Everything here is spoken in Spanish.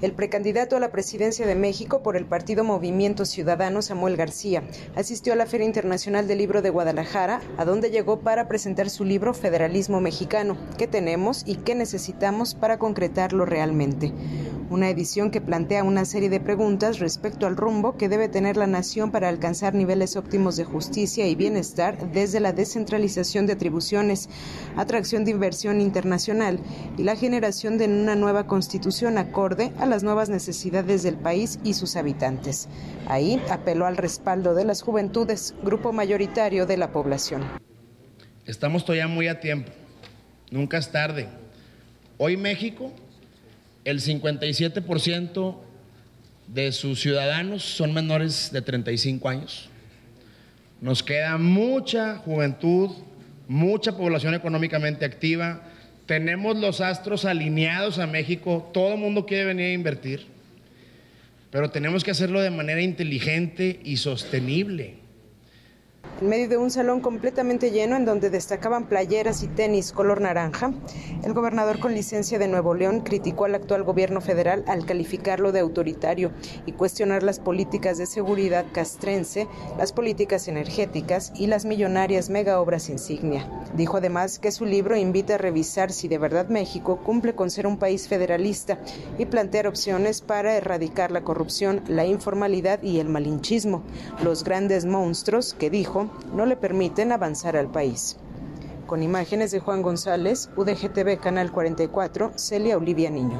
El precandidato a la presidencia de México por el partido Movimiento Ciudadano, Samuel García, asistió a la Feria Internacional del Libro de Guadalajara, a donde llegó para presentar su libro Federalismo Mexicano, ¿qué tenemos y qué necesitamos para concretarlo realmente? Una edición que plantea una serie de preguntas respecto al rumbo que debe tener la nación para alcanzar niveles óptimos de justicia y bienestar desde la descentralización de atribuciones, atracción de inversión internacional y la generación de una nueva constitución acorde a las nuevas necesidades del país y sus habitantes. Ahí apeló al respaldo de las juventudes, grupo mayoritario de la población. Estamos todavía muy a tiempo, nunca es tarde. Hoy México, el 57% de sus ciudadanos son menores de 35 años. Nos queda mucha juventud, mucha población económicamente activa, tenemos los astros alineados a México, todo el mundo quiere venir a invertir, pero tenemos que hacerlo de manera inteligente y sostenible en medio de un salón completamente lleno en donde destacaban playeras y tenis color naranja, el gobernador con licencia de Nuevo León criticó al actual gobierno federal al calificarlo de autoritario y cuestionar las políticas de seguridad castrense, las políticas energéticas y las millonarias mega obras insignia. Dijo además que su libro invita a revisar si de verdad México cumple con ser un país federalista y plantear opciones para erradicar la corrupción, la informalidad y el malinchismo, los grandes monstruos que dijo no le permiten avanzar al país. Con imágenes de Juan González, UDGTV Canal 44, Celia Olivia Niño.